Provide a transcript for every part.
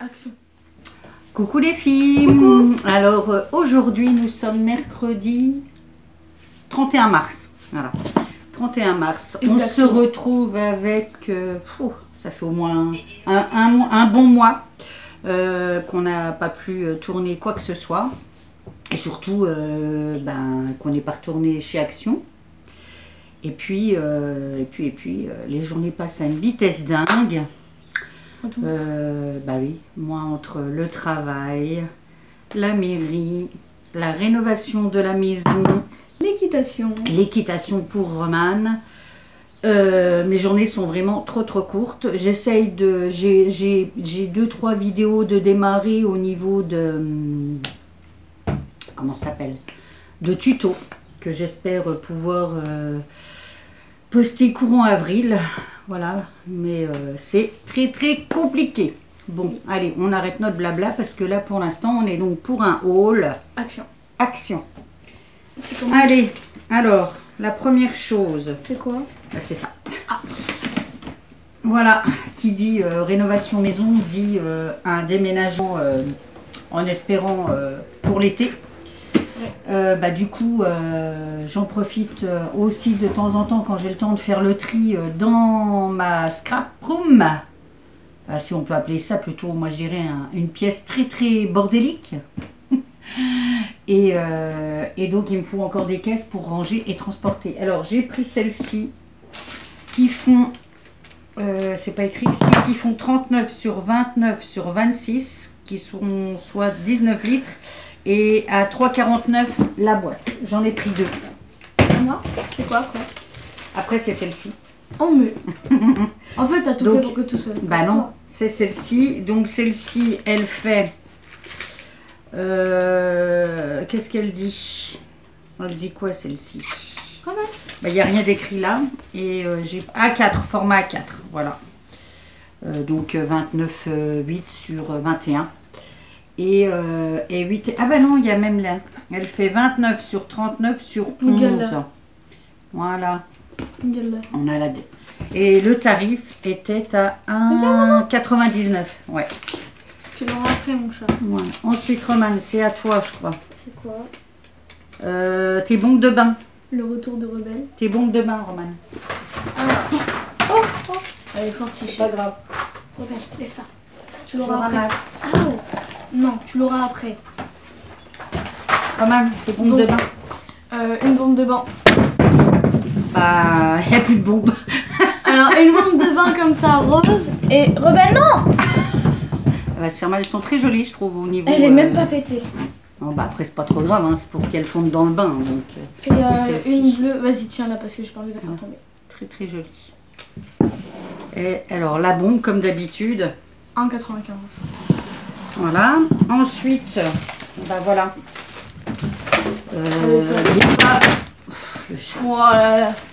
Action. Coucou les filles Coucou. Alors euh, aujourd'hui nous sommes mercredi 31 mars. Voilà. 31 mars. On se retrouve avec... euh, ça fait au moins un, un mois- un bon mois euh, qu'on n'a pas pu tourner quoi que ce soit. Et surtout ben, qu'on n'est pas retourné chez Action. Et puis, et puis, et puis les journées passent à une vitesse dingue. Euh, bah oui, moi entre le travail, la mairie, la rénovation de la maison, L'équitation. l'équitation pour Romane, euh, mes journées sont vraiment trop trop courtes. J'essaye de. J'ai deux trois vidéos de démarrer au niveau de. hum, Comment ça s'appelle? De tutos que j'espère pouvoir euh, poster courant avril. Voilà, mais euh, c'est très très compliqué. Bon, allez, on arrête notre blabla parce que là pour l'instant on est donc pour un haul. Action. Action. Allez, alors, la première chose, C'est quoi? Bah, c'est ça. Voilà, qui dit euh, rénovation maison dit euh, un déménagement en espérant pour l'été. Euh, bah, du coup, euh, j'en profite euh, aussi de temps en temps quand j'ai le temps de faire le tri dans ma scrap room. Si on peut appeler ça plutôt, moi je dirais un- une pièce très très bordélique. Et, donc il me faut encore des caisses pour ranger et transporter. Alors j'ai pris celles-ci qui font, écrit qui font 39 sur 29 sur 26, qui sont soit 19 litres et à 3,49 la boîte. J'en ai pris deux. Moi C'est quoi après? Après c'est celle-ci. En mieux. en fait, t'as tout Donc, fait pour que tout soit. Bah non, c'est celle-ci. Donc celle-ci, elle fait. euh, Qu'est-ce qu'elle dit? Elle dit quoi celle-ci? Quand même. Bah, Il n'y a rien d'écrit là. Et euh, j'ai A4, format A4. Voilà. Euh, donc euh, 29, euh, 8 sur euh, 21. Et, euh, et 8. Ah bah non, il y a même là. Elle fait 29 sur 39 sur 11. Regarde Voilà. On a la Et le tarif était à 1,99. Ouais. Tu l'auras après, mon chat. Voilà. Ensuite, Roman, c'est à toi, je crois. C'est quoi? Euh, tes bombes de bain. Le retour de rebelle. Tes bombes de bain, Roman. Oh, oh. Elle est fortiche. grave. Rebelle, laisse ça. Tu l'auras après. ramasse. Ah, oh. Non, tu l'auras après. Roman, tes bombes de Donc- bain. Euh, une bombe de bain. Bah, il a plus de bombes. Alors, une bombe de bain comme ça, rose. Et rebelle, non Ah bah, elles sont très jolies, je trouve, au niveau. Elle est euh, même pas pétée. non, bah, après, c'est pas trop grave, hein, c'est pour qu'elles fondent dans le bain. Donc, euh, Et euh, une bleue. Vas-y, tiens là parce que j'ai pas envie de la faire tomber. très, très jolie. Et alors, la bombe, comme d'habitude. 1,95. Voilà. Ensuite, bah voilà. Euh.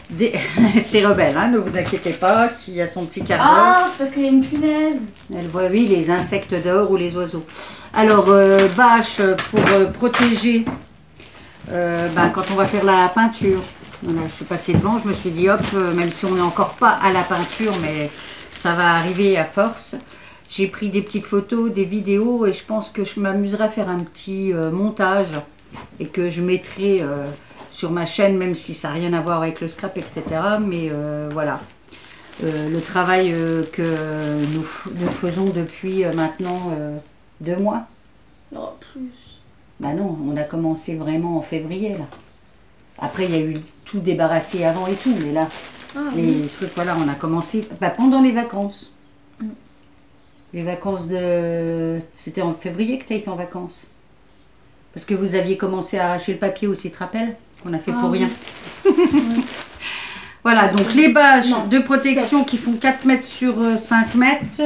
Des- C'est rebelle, hein, ne vous inquiétez pas, qui a son petit carreau. Ah, c'est parce qu'il y a une punaise. Elle voit, oui, les insectes dehors ou les oiseaux. Alors, euh, bâche pour euh, protéger euh, ben, quand on va faire la peinture. Voilà, je suis passée devant, je me suis dit, hop, même si on n'est encore pas à la peinture, mais ça va arriver à force. J'ai pris des petites photos, des vidéos, et je pense que je m'amuserai à faire un petit euh, montage et que je mettrai euh, sur ma chaîne, même si ça n'a rien à voir avec le scrap, etc. Mais euh, voilà. Le travail que nous, faisons depuis maintenant deux mois. Non, plus. Bah non, on a commencé vraiment en février là. Après, il y a eu tout débarrassé avant et tout, mais là, Ah, les oui. trucs, voilà, on a commencé bah, pendant les vacances. Les vacances de. C'était en février que tu as été en vacances. Parce que vous aviez commencé à arracher le papier aussi, tu te rappelles? Qu'on a fait Ah pour oui. rien. Voilà, donc les bâches Non, de protection qui font 4 mètres sur euh, 5 mètres.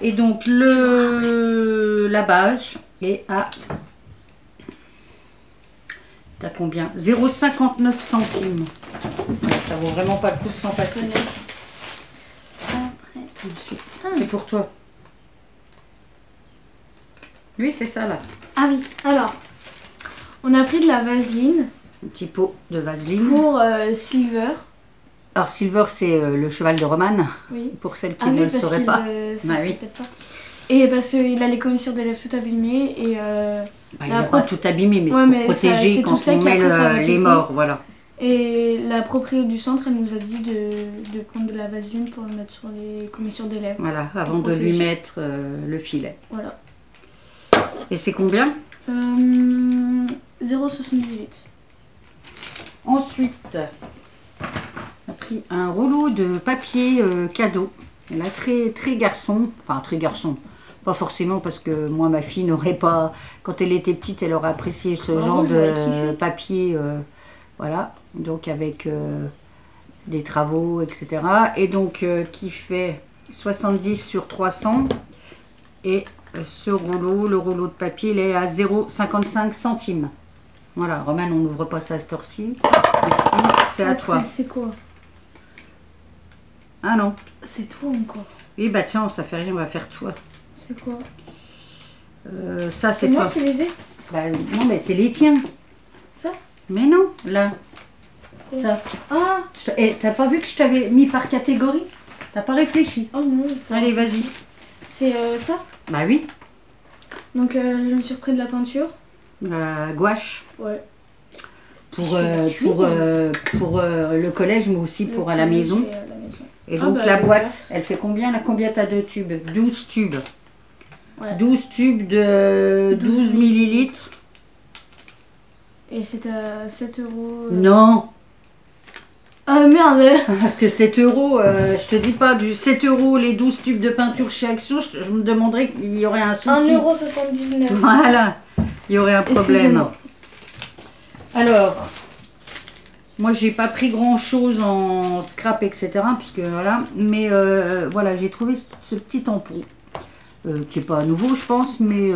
Et donc le la bâche est à. T'as combien? 0,59 centimes. Ça vaut vraiment pas le coup de s'en passer. Après. Ensuite, Ah. c'est pour toi. Oui, c'est ça là. Ah oui, alors. On a pris de la vaseline Un petit pot de vaseline. pour euh, Silver. Alors, Silver, c'est euh, le cheval de Romane, Oui. pour celles qui Ah ne oui, le sauraient pas. euh, Bah savait oui. peut-être pas. Et parce qu'il a les commissions d'élèves tout abîmées et euh, Bah, il n'a pas tout abîmé, mais Ouais, c'est pour ça- protéger quand on et met ça le- les morts, voilà. Et la propriétaire du centre, elle nous a dit de, de prendre de la vaseline pour le mettre sur les commissions d'élèves. Voilà, avant de lui mettre le filet. Voilà. Et c'est combien Euh, 0,78. Ensuite, on a pris un rouleau de papier euh, cadeau. Elle a très, très garçon, enfin très garçon, pas forcément parce que moi, ma fille n'aurait pas, quand elle était petite, elle aurait apprécié ce genre de papier. euh, voilà, donc avec euh, des travaux, etc. Et donc, euh, qui fait 70 sur 300. Et ce rouleau, le rouleau de papier, il est à 0,55 centimes. Voilà, Roman, on n'ouvre pas ça à cette heure-ci. Merci, c'est à toi. C'est quoi? Ah non. C'est toi encore. Oui, bah tiens, ça fait rien, on va faire toi. C'est quoi? Euh, ça, C'est c'est moi toi. qui les ai? Bah, non, mais c'est les tiens. Ça? Mais non, là. Quoi? Ça. Ah Je t- eh, T'as pas vu que je t'avais mis par catégorie? T'as pas réfléchi? Oh non. Allez, vas-y. C'est euh, ça? Bah oui. Donc euh, je me suis repris de la peinture. La gouache. Ouais. Pour, euh, pour, euh, pour euh, le collège, mais aussi pour à la maison. et à la maison. Et Ah donc bah, la boîte, elle fait combien là? Combien t'as de tubes? 12 tubes. Ouais. 12 tubes de 12 12 millilitres. Et c'était à 7 euros. euh. Non, Ah merde parce que 7 euros, euh, je te dis pas, du 7 euros les 12 tubes de peinture chez Action, je, je me demanderais qu'il y aurait un souci. 1,79€. Voilà, il y aurait un problème. Alors, moi j'ai pas pris grand chose en scrap, etc. Puisque voilà, mais euh, voilà, j'ai trouvé ce, ce petit tampon euh, qui est pas nouveau, je pense, mais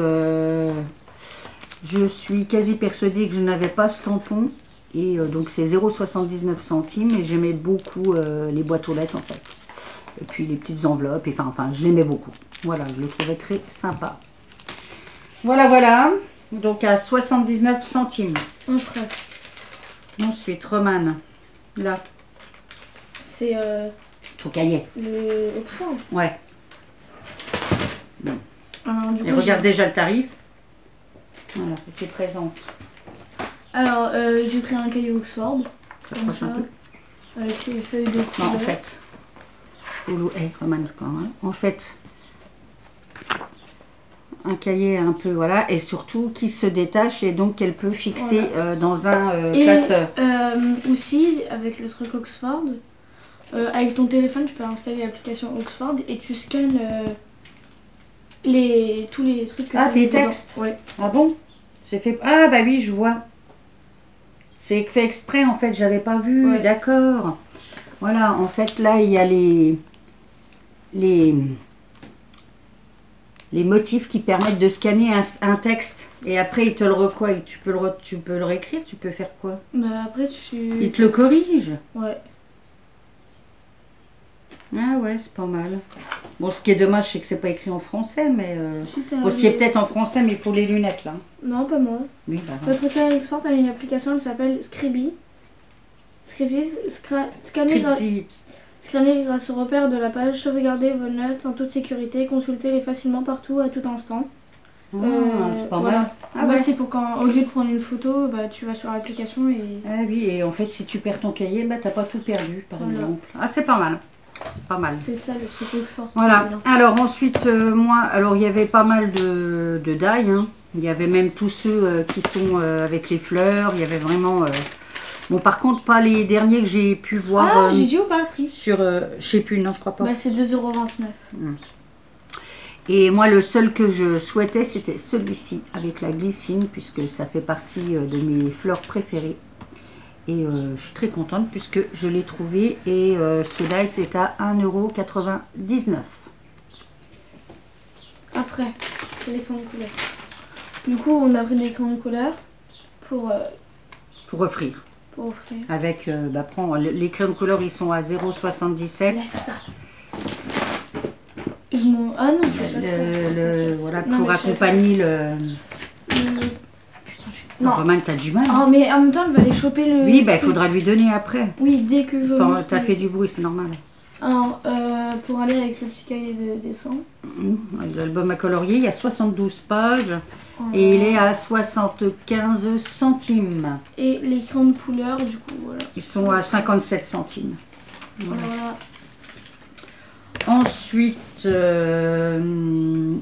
je suis quasi persuadée que je n'avais pas ce tampon. Et euh, donc c'est 0,79 centimes et j'aimais beaucoup euh, les boîtes aux lettres en fait. Et puis les petites enveloppes, et, enfin, enfin je l'aimais beaucoup. Voilà, je le trouvais très sympa. Voilà, voilà. Donc à 79 centimes. Ensuite, Romane. Là, c'est euh, tout cahier. le Oxford. Ouais. Alors, du Et coup, regarde déjà le tarif. Voilà, tu es présente. Alors, euh, j'ai pris un cahier Oxford, comme ça, un peu. avec les feuilles de Non, couleur. en fait. Même. En fait, un cahier un peu, voilà, et surtout qui se détache et donc qu'elle peut fixer euh, dans un euh, Et classeur. euh, aussi, avec le truc Oxford, avec ton téléphone, tu peux installer l'application Oxford et tu scannes les, tous les trucs que Ah, tes textes Ouais. Ah bon? C'est fait. Ah bah oui, je vois. C'est fait exprès en fait, j'avais pas vu. Ouais. D'accord. Voilà, en fait là il y a les les les motifs qui permettent de scanner un, un texte et après il te le re- quoi, tu peux le tu peux le réécrire, tu peux faire quoi? Bah, après, tu. Il te le corrige. Ouais. Ah ouais, c'est pas mal. Bon, ce qui est dommage, c'est que c'est pas écrit en français, mais euh... Si bon, c'est peut-être en français, mais il faut les lunettes là. Non, pas moi. Oui, bah. Votre cahier Oxford a une application qui s'appelle Scribby. Scribby, scra- scanner, gra- scanner grâce au repère de la page, sauvegarder vos notes en toute sécurité, consultez-les facilement partout à tout instant. Ah, Euh, c'est pas voilà. mal. Ah ouais. c'est pour quand, au lieu de prendre une photo, bah, tu vas sur l'application et. Ah oui, et en fait, si tu perds ton cahier, bah, t'as pas tout perdu, par Voilà. exemple. Ah, c'est pas mal. C'est pas mal. C'est ça le truc Oxford. Voilà. Alors ensuite, euh, moi, alors il y avait pas mal de, de hein. Il y avait même tous ceux euh, qui sont euh, avec les fleurs. Il y avait vraiment. Bon, par contre, pas les derniers que j'ai pu voir Ah, j'ai dit ou pas le prix sur. je sais plus, non, je crois pas. Bah, c'est 2,29€. Et moi, le seul que je souhaitais, c'était celui-ci, avec la glycine, puisque ça fait partie de mes fleurs préférées. Et euh, je suis très contente, puisque je l'ai trouvé. Et euh, ce die, c'est à 1,99€. Après, c'est les crayons de couleur. Du coup, on a pris des crayons de couleur pour, euh, Pour offrir. pour offrir. Avec, bah, prends, le- les crayons de couleur, ils sont à 0,77. Laisse ça. Je m'en... Ah non, c'est pas ça. Le, le- voilà, pour accompagner le... Je. Non. Roman, t'as du mal. Oh, mais en même temps, elle va aller choper le... Oui, bah, il faudra lui donner après. Oui, dès que je... T'en- T'as fait du bruit, c'est normal. Alors, euh, pour aller avec le petit cahier de dessin. Mmh, L'album à colorier, il y a 72 pages et il est à 75 centimes. Et les crayons de couleur, du coup, voilà. Ils sont à 57 centimes. Voilà. Voilà. Ensuite, euh, hum,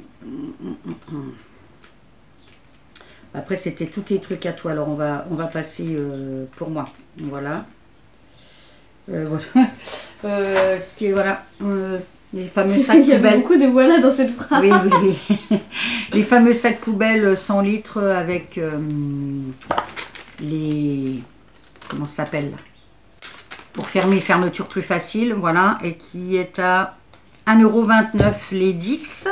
hum. Après c'était tous les trucs à toi. Alors on va, on va passer euh, pour moi. Voilà. Euh, voilà. Euh, ce qui est voilà. les fameux sacs Il y a poubelles. beaucoup de voilà dans cette phrase. Oui, oui, oui. les fameux sacs poubelles 100 litres avec les. Comment ça s'appelle Pour fermer, fermeture plus facile, voilà. Et qui est à 1,29€ les 10.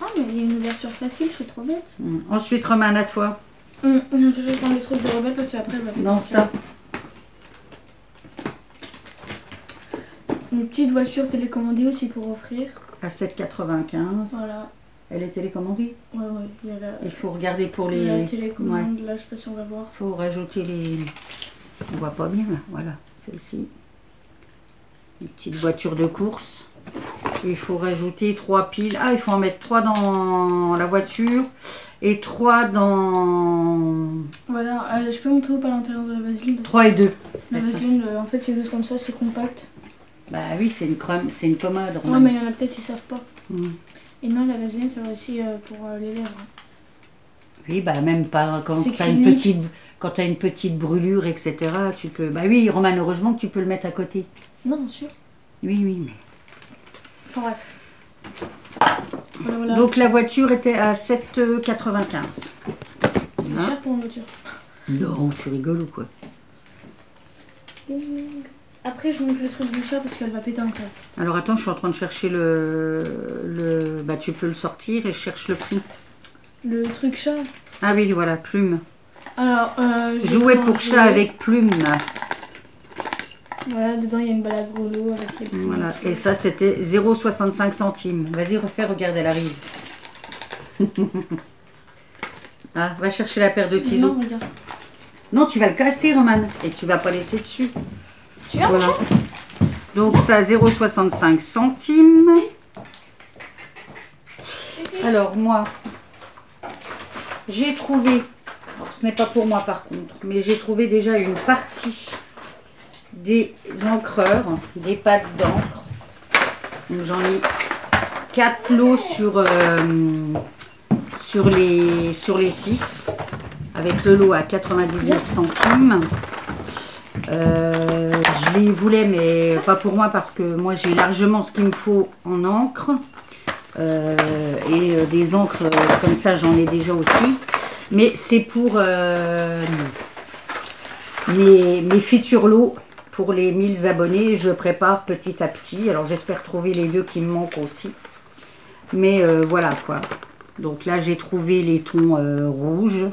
Ah, mais il y a une ouverture facile, je suis trop bête. Hum. Ensuite, Romain, à toi. Hum, je vais prendre les trucs de rebelle parce qu'après, elle va Non, ça. Une petite voiture télécommandée aussi pour offrir. À 7,95. Voilà. Elle est télécommandée? Ouais, ouais. Il y a la, Il faut regarder pour il y a la les. télécommande. Là, je sais pas si on va voir. Il faut rajouter les. On voit pas bien là. Voilà, celle-ci. Une petite voiture de course. Il faut rajouter trois piles. Ah, il faut en mettre trois dans la voiture et trois dans. Voilà. euh, je peux montrer ou pas l'intérieur de la vaseline parce que Trois et deux. La C'est ça. vaseline, euh, en fait, c'est juste comme ça, c'est compact. Bah oui, c'est une crème, c'est une pommade. Ouais, mais il y en a peut-être qui savent pas. Mm. Et non, la vaseline, c'est aussi euh, pour euh, les lèvres. Oui, bah même pas quand tu as une petite quand t'as une petite brûlure, etc. Tu peux. Bah oui, Roman, heureusement que tu peux le mettre à côté. Non, bien sûr. Oui, oui, mais. Bref. Voilà, voilà. Donc la voiture était à 7,95. c'est Voilà. cher pour une voiture. Non, tu rigoles ou quoi? Après, je vous montre le truc du chat parce qu'elle va péter un câble. Alors attends, je suis en train de chercher le, le... Bah tu peux le sortir et je cherche le prix. Le truc chat. Ah oui, voilà, plume. Alors, euh, un pour chat avec plume. Voilà, dedans, il y a une balade gros avec les. Voilà, et ça c'était 0,65 centimes. Vas-y, refais, regarde, elle arrive. ah, va chercher la paire de ciseaux. Non, regarde. Non, tu vas le casser, Roman, et tu vas pas laisser dessus. Tu viens, Voilà. Donc ça, 0,65 centimes. Alors moi, j'ai trouvé, alors, ce n'est pas pour moi par contre, mais j'ai trouvé déjà une partie des encreurs, des pâtes d'encre. Donc j'en ai 4 lots sur, euh, sur les sur les 6 avec le lot à 99 centimes. Euh, je les voulais, mais pas pour moi parce que moi j'ai largement ce qu'il me faut en encre. Euh, et des encres comme ça, j'en ai déjà aussi. Mais c'est pour mes, mes futurs lots pour les 1000 abonnés. Je prépare petit à petit. Alors j'espère trouver les deux qui me manquent aussi. Mais euh, voilà quoi. Donc là, j'ai trouvé les tons euh, rouges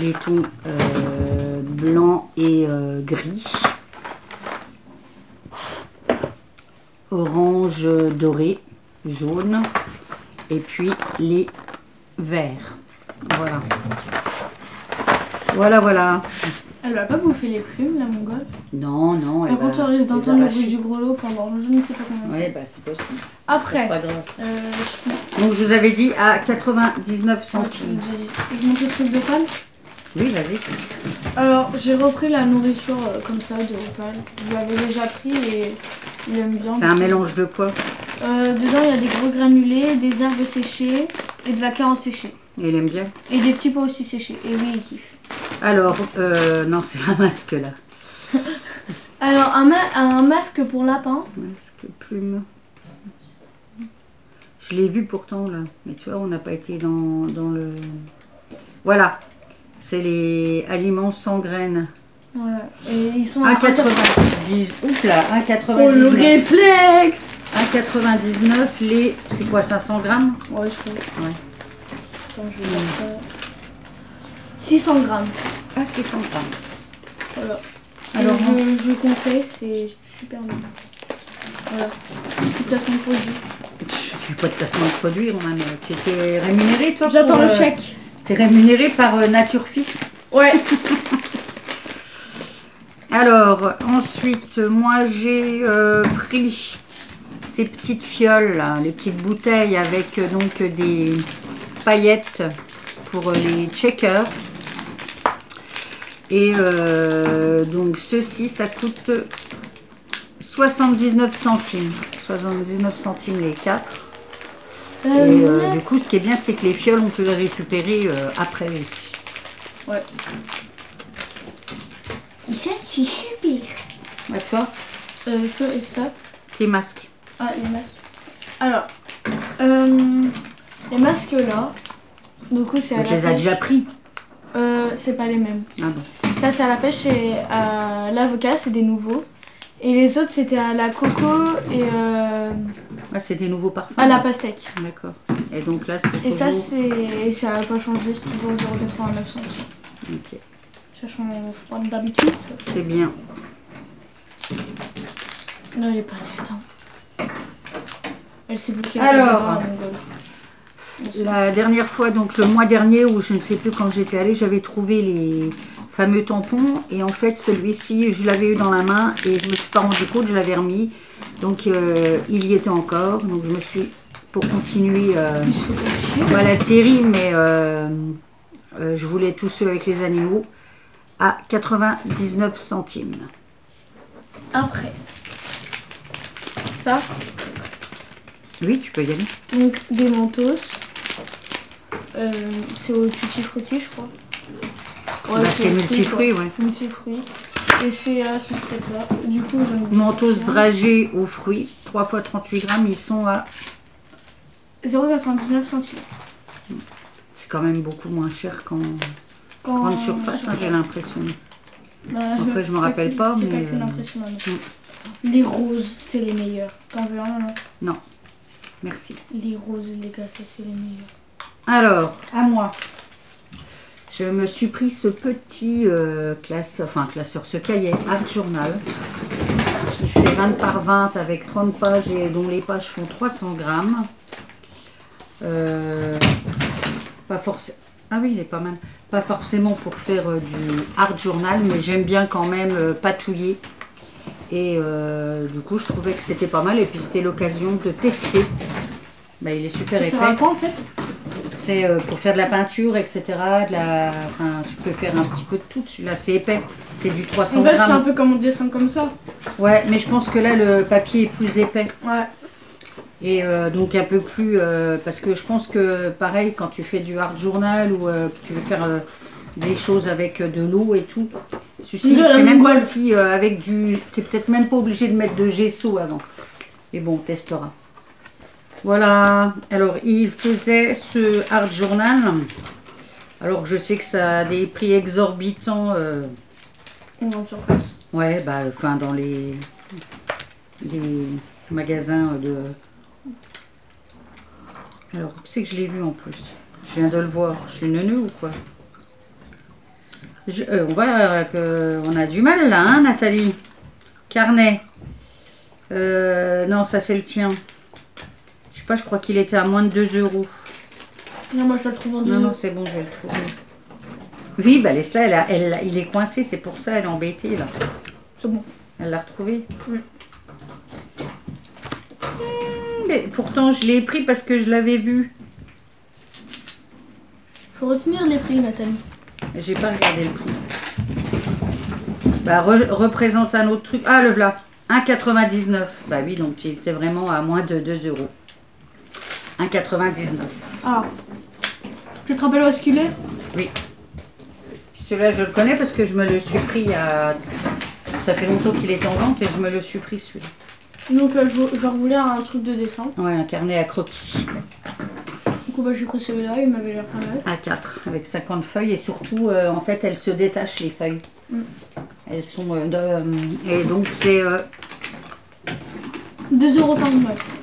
les tons euh, blanc et gris, orange doré, jaune, et puis les verts. Voilà. Voilà, voilà. Elle va pas bouffer les plumes, la mongole. Non, non. elle Par contre, on risque d'entendre le bruit du gros lot pendant je ne sais pas combien. Ouais, bah c'est possible. Après, pas grave. euh, je, Donc je vous avais dit à 99 je, je, centimes. je montre le truc de Opal. Oui, vas-y. Alors, j'ai repris la nourriture euh, comme ça de Opal. Je l'avais déjà pris et il aime bien. C'est un mélange de quoi Euh, dedans, il y a des gros granulés, des herbes séchées et de la carotte séchée. Il aime bien. Et des petits pois aussi séchés. Et oui, il kiffe. Alors, euh, non, c'est un masque là. Alors, un, ma- un masque pour lapin. Masque, plume. Je l'ai vu pourtant là. Mais tu vois, on n'a pas été dans, dans le. Voilà. C'est les aliments sans graines. Voilà. Et ils sont à 1,90. Oups là, Oh, le 1,99. réflexe 1,99 les. C'est quoi, 500 grammes? Ouais, je crois. Ouais. Attends, je vais faire ça. 600 grammes. Ah, 600 grammes. Voilà. Alors, Alors, je, je conseille, c'est super bon. Voilà. Petit placement de produit. Tu fais pas de placement de produit. Tu étais rémunéré toi J'attends le euh, chèque. T'es rémunéré par euh, Nature Fit Ouais. Alors, ensuite, moi j'ai euh, pris ces petites fioles, là, les petites bouteilles avec euh, donc des paillettes pour les checkers. Et euh, donc ceci, ça coûte 79 centimes. 79 centimes les 4. Et euh, du coup, ce qui est bien, c'est que les fioles, on peut les récupérer euh, après aussi. Ouais. Et ça, c'est super. À toi, Euh, je peux et ça. tes masques. Ah, les masques. Alors, euh, les masques là, du coup, c'est à les as déjà pris Euh, c'est pas les mêmes. Ah bon. Ça, c'est à la pêche et à l'avocat, c'est des nouveaux. Et les autres, c'était à la coco et euh, Ah, c'est des nouveaux parfums. à la pastèque. D'accord. Et donc là, c'est Et ça, c'est ça n'a pas changé, c'est toujours 0,89 centimes. Ok. Ça change, crois, d'habitude. C'est bien. Non, elle est pas là, attends. Elle s'est bloquée. Alors. La dernière fois, donc le mois dernier, ou je ne sais plus quand j'étais allée, j'avais trouvé les fameux tampons. Et en fait, celui-ci, je l'avais eu dans la main et je me suis pas rendu compte, je l'avais remis. Donc, euh, il y était encore. Donc, je me suis, pour continuer euh, la série, mais euh, je voulais tous ceux avec les animaux, à 99 centimes. Après. Ça, Oui, tu peux y aller. donc des mentos. Euh, c'est au tutti frutti, je crois. Ouais, Bah, c'est quoi. ouais. Multifruits. Et c'est à cette là. Du coup, Mentos dragés aux fruits, 3 fois 38 grammes, ils sont à 0,99 centimes. C'est quand même beaucoup moins cher qu'en Quand- grande surface, hein, j'ai l'impression. Bah, Après, je me rappelle pas, mais, pas euh, l'impression, non. Les roses, c'est les meilleurs. T'en veux un, non Non, merci. Les roses, les ça, c'est les meilleurs. Alors, à moi. Je me suis pris ce petit euh, classe, enfin classeur, ce cahier Art Journal qui fait 20 par 20 avec 30 pages et dont les pages font 300 grammes. Euh, pas forcément. Ah oui, il est pas mal. Pas forcément pour faire euh, du art journal, mais j'aime bien quand même patouiller. Et euh, du coup, je trouvais que c'était pas mal. Et puis, c'était l'occasion de tester. Bah, il est super Ça épais. sert à quoi, en fait? C'est euh, pour faire de la peinture, etc. De la... Enfin, tu peux faire un petit peu de tout. Celui-là, c'est épais. C'est du 300 En fait, c'est un peu comme on dessin comme ça. Ouais, mais je pense que là, le papier est plus épais. Ouais. Et euh, donc un peu plus... euh, parce que je pense que, pareil, quand tu fais du art journal ou euh, tu veux faire des choses avec de l'eau et tout, ceci, je sais même pas si avec du... T'es peut-être même pas obligé de mettre de gesso avant. Mais bon, on testera. Voilà. Alors, il faisait ce art journal. Alors que je sais que ça a des prix exorbitants. euh, en surface. Ouais, bah, enfin, dans les, les magasins de. Alors, où c'est que je l'ai vu en plus? Je viens de le voir. Je suis neuneu ou quoi? Je- euh, On voit que on a du mal là, hein, Nathalie? Carnet. Euh, non, ça c'est le tien. Je sais pas, je crois qu'il était à moins de 2 euros. Non, moi, je le trouve en deux. Non, non, c'est bon, je vais le trouver. Oui, bah, elle, a- elle- il est coincé, c'est pour ça, elle est embêtée là. C'est bon. Elle l'a retrouvé Oui. Hmm, Mais pourtant, je l'ai pris parce que je l'avais vu. Faut retenir les prix, Nathalie. J'ai pas regardé le prix. Bah, re- représente un autre truc. Ah, le voilà. 1,99. Bah oui, donc il était vraiment à moins de 2 euros. 1,99. Ah. Tu te rappelles où est-ce qu'il est? Oui. Celui-là, je le connais parce que je me le suis pris à. Ça fait longtemps qu'il est en vente et je me le suis pris celui-là. Donc, euh, je, je voulais un truc de dessin. Ouais, un carnet à croquis. Du coup, bah, j'ai pris celui-là, il m'avait l'air pas mal. à 4 avec 50 feuilles et surtout euh, en fait elles se détachent les feuilles. Mm. Elles sont euh, de- et donc c'est euh, 2,39€.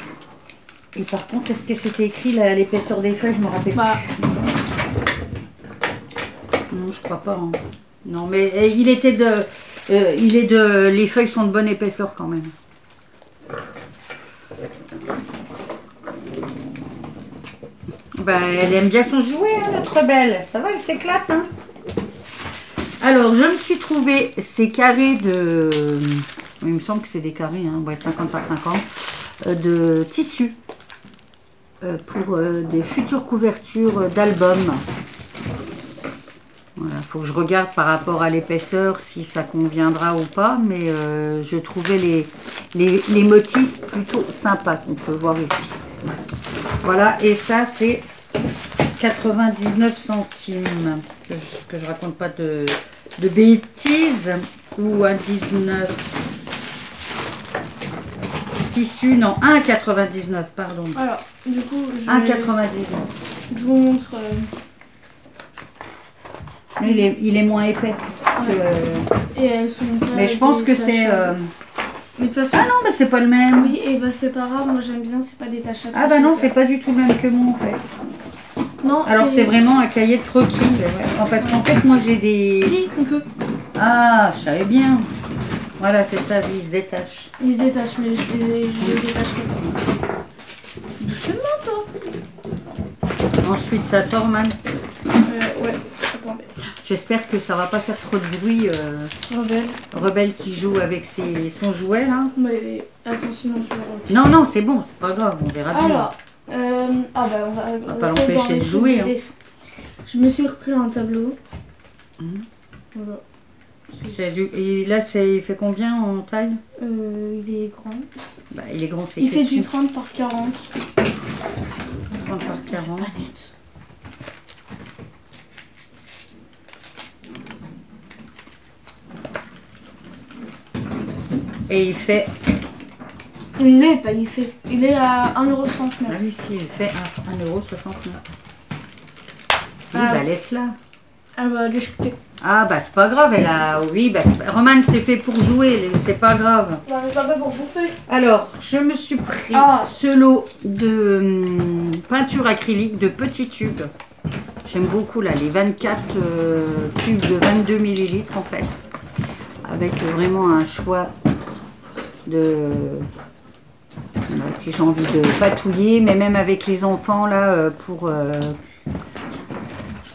Et par contre est-ce que c'était écrit l'épaisseur des feuilles? Je me rappelle Bah, plus. non je crois pas hein. non mais euh, il était de euh, il est de les feuilles sont de bonne épaisseur quand même. Bah, elle aime bien son jouet hein, notre belle. Ça va elle s'éclate hein. Alors, je me suis trouvé ces carrés de... Il me semble que c'est des carrés, hein, ouais, 50 par 50, euh, de tissu pour euh, des futures couvertures d'albums. Voilà, faut que je regarde par rapport à l'épaisseur si ça conviendra ou pas, mais euh, je trouvais les, les, motifs plutôt sympas qu'on peut voir ici. Voilà, et ça c'est 99 centimes. Que je, que je raconte pas de, de bêtises. Ou un 19. Tissu, non, 1,99, pardon. Alors, du coup, je, 1,99. je vous montre. euh, Il est, il est moins épais. que- et elles sont pas Mais je pense que c'est... détachables. euh, Mais de toute façon, Ah non, mais c'est pas le même. oui, et bah c'est pas grave, moi j'aime bien, c'est pas détachable. Ah bah non, c'est pas du tout le même que moi en fait. Non, Alors c'est vraiment un cahier de croquis. ouais. Parce qu'en fait moi j'ai des... Si, on peut. Ah, je savais bien. Voilà, c'est ça, il se détache. Il se détache, mais je les, détacherai pas. Doucement, toi. Ensuite, ça Torman. Euh, ouais, attendez. J'espère que ça va pas faire trop de bruit. euh, Rebelle. Rebelle qui joue avec ses, son jouet là. Mais attends, sinon je le. Non, non, c'est bon, c'est pas grave, on verra bien. Alors, ah bah on va, va on pas rester l'empêcher de jouer, hein. Je me suis repris un tableau. Mhm. Voilà. Du... Et là, il fait combien en taille? Euh, il est grand. bah, Il est grand, c'est Il fait du dessus. 30 par 40. 30 par 40. Et il fait... Il l'est pas, il fait. Il est à 1,69€. Ah oui, si, il fait 1,69€. Oui, Ah. bah laisse-la. Elle va déchiqueter. Ah bah c'est pas grave, elle a... Oui, bah c'est- Roman c'est fait pour jouer, c'est pas grave. Bah, mais pas fait pour bouffer. Alors, je me suis pris Ah. ce lot de hum, peinture acrylique de petits tubes. J'aime beaucoup là, les 24 euh, tubes de 22 millilitres en fait. Avec vraiment un choix de... si j'ai envie de patouiller, mais même avec les enfants là, euh, pour, euh,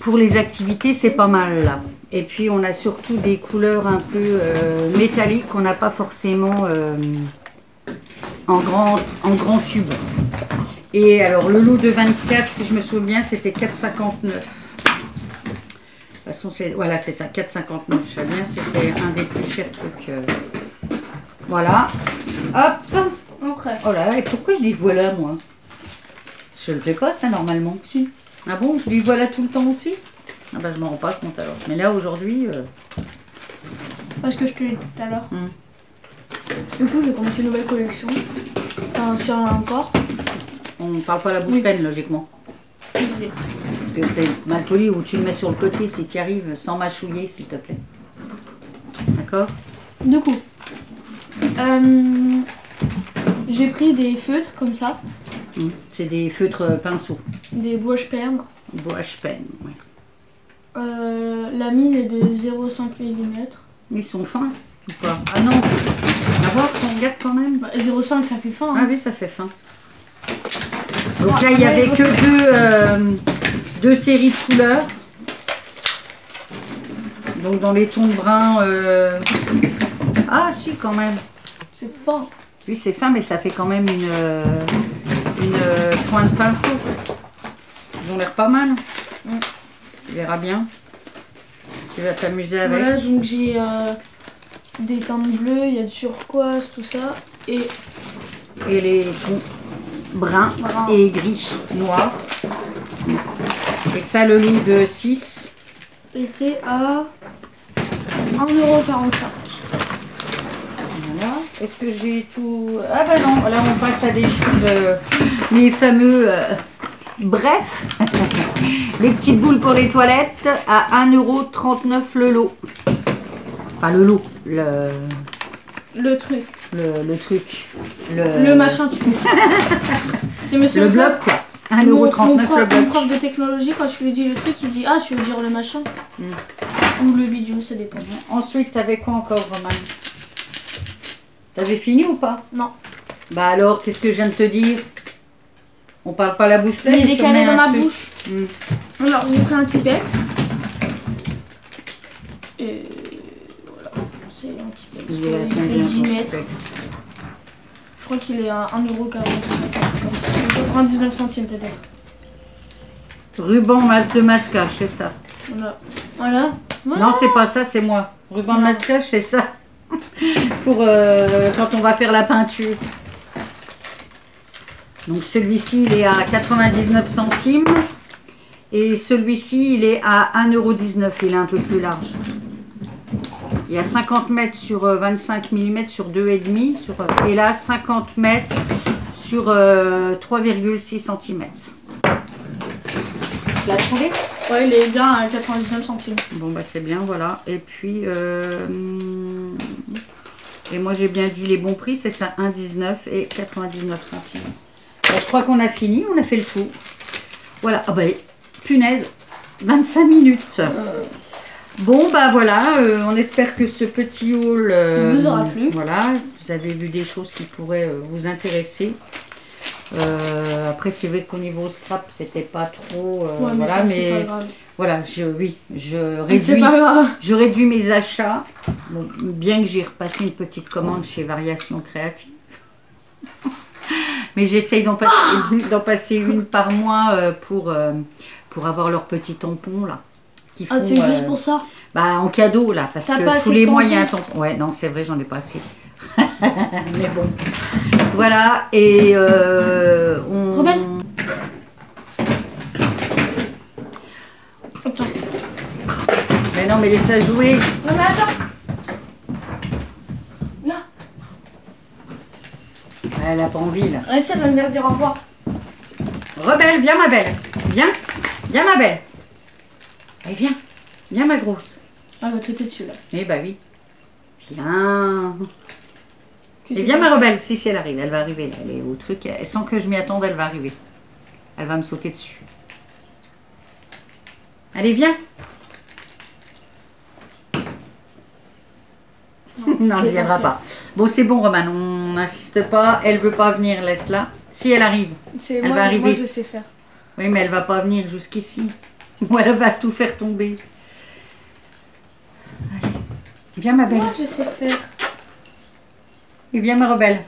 pour les activités, c'est pas mal là. Et puis on a surtout des couleurs un peu euh, métalliques qu'on n'a pas forcément... en grand, en grand tube. Et alors le lot de 24, si je me souviens, c'était 4,59. De toute façon, c'est voilà, c'est ça, 4,59. Je sais bien, c'était un des plus chers trucs. Voilà. Hop. Après. Oh là là, et pourquoi je dis voilà moi? Je le fais pas ça normalement. Si. Ah bon, je dis voilà tout le temps aussi? Ah bah je m'en rends pas compte alors. Mais là aujourd'hui, euh, Parce que je te l'ai dit tout à l'heure. Hmm. Du coup, j'ai commencé une nouvelle collection. Enfin, sur un encore. on parle pas la bouche Oui. pleine logiquement. Parce que c'est mal poli où tu le mets sur le côté si tu y arrives sans mâchouiller, s'il te plaît. D'accord? Du coup, euh, j'ai pris des feutres comme ça, Mm. C'est des feutres euh, pinceaux. des gouaches perles. Gouache peine. ouais. Euh, la mine est de 0,5 mm. Ils sont fins ou pas? Ah non À voir, on regarde quand même. Bah, 0,5 ça fait fin. Ah hein. oui, ça fait fin. Donc là, il n'y avait que deux, euh, deux séries de couleurs. Donc dans les tons de brun... euh, Ah si, quand même. C'est fin. C'est fin, mais ça fait quand même une, euh, une euh, pointe pinceau. Ils ont l'air pas mal. Tu verras bien. Tu vas t'amuser avec. Voilà, donc j'ai euh, des teintes bleues, il y a du turquoise, tout ça. Et Et les tons bruns Brun. et gris, noirs. Et ça, le lot de 6. était à 1,45€. Est-ce que j'ai tout... Ah bah non, là on passe à des choses... euh, les fameux... euh, Bref, les petites boules pour les toilettes à 1,39€ le lot. Pas le lot, le, Le truc. le, le truc. Le, Le machin, tu fais. C'est monsieur Le bloc quoi. Mon, mon 1,39€ prof, mon prof de technologie, quand tu lui dis le truc, il dit Ah, tu veux dire le machin Mm. Ou le bidule, ça dépend. Ensuite, t'avais quoi encore, Roman T'avais fini ou pas? Non. Bah alors, qu'est-ce que je viens de te dire? On parle pas la bouche pleine il est tu calé remets dans un ma truc. bouche. Hmm. Alors, j'ai pris un Tipex. Et Il est à Il fait combien 10 ton mètres. specs Je crois qu'il est à 1,49€. 99 centimes peut-être. Ruban de masquage, c'est ça. Voilà. Voilà. Voilà. Non, c'est pas ça, c'est moi. Ruban de masquage, c'est ça. Pour euh, quand on va faire la peinture. Donc celui-ci, il est à 99 centimes. Et celui-ci, il est à 1,19€. Il est un peu plus large. Il y a 50 mètres sur euh, 25 mm sur 2,5 sur, euh, et là 50 mètres sur euh, 3,6 cm. Tu l'as trouvé Ouais, il est bien à 99 centimes. Bon bah c'est bien voilà. Et puis euh, et moi j'ai bien dit les bons prix, c'est ça 1,19 et 99 centimes. Bah, je crois qu'on a fini, on a fait le tour. Voilà, ah bah punaise, 25 minutes. Bon bah voilà, euh, on espère que ce petit haul euh, Vous aura plu. Voilà, vous avez vu des choses qui pourraient euh, vous intéresser. Après c'est vrai qu'au niveau scrap c'était pas trop Ouais, mais voilà ça, mais. Voilà je oui je réduis je réduis mes achats, Bon, bien que j'ai repassé une petite commande chez Variation Créative. Mais j'essaye d'en passer, d'en passer une par mois euh, pour, euh, pour avoir leurs petits tampons là. Qui Ah, c'est juste euh, pour ça? bah, en cadeau là, parce que tous les mois il y a un tampons tampon. Ouais, non, c'est vrai, j'en ai pas assez. Mais bon. Voilà, et euh, on. Rebelle? Attends. Mais laisse-la jouer. Non, mais attends. Là. Elle a pas envie là. Essaie de me venir dire au revoir. Rebelle, viens ma belle. Viens, viens ma belle. Allez, viens. Viens ma grosse. Ah, bah, tout est dessus là. Eh bah oui. Viens. Tu Et sais viens ma rebelle. Si, si, elle arrive. Elle va arriver là. Elle est au truc. Elle- Sans que je m'y attende, elle va arriver. Elle va me sauter dessus. Allez, viens. Non, elle ne viendra parfait. pas. Bon, c'est bon, Roman. On n'insiste pas. Elle veut pas venir. Laisse-la. Si elle arrive. Elle moi, va arriver. moi, je sais faire. Oui, mais elle va pas venir jusqu'ici. Ou elle va tout faire tomber. Allez. Viens ma belle. Moi, je sais faire. Et viens ma rebelle.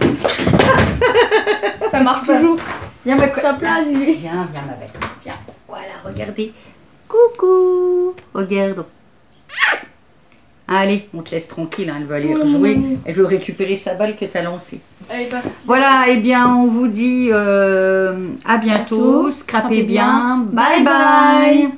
Ça marche toujours. Viens ma Ça place, lui. Viens, viens ma belle. Viens. Voilà, regardez. Coucou. Regarde. Allez, on te laisse tranquille. hein, Elle veut aller rejouer. Elle veut récupérer sa balle que tu as lancée. Elle est partie. Voilà, et bien on vous dit euh, à bientôt. Scrapez bien. bye. bye.